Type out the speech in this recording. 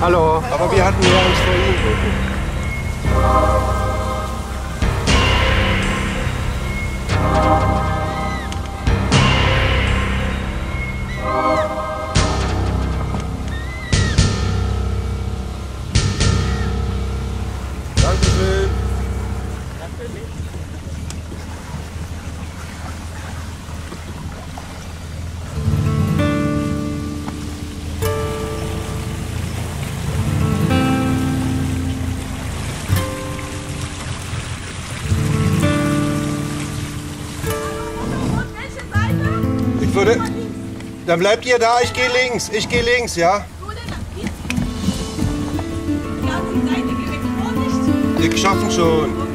Hallo. Aber wir hatten ja Angst vor Ihnen. Dankeschön. Welche würde. Dann bleibt ihr da, ich gehe links. Ich gehe links, ja? Wir schaffen schon.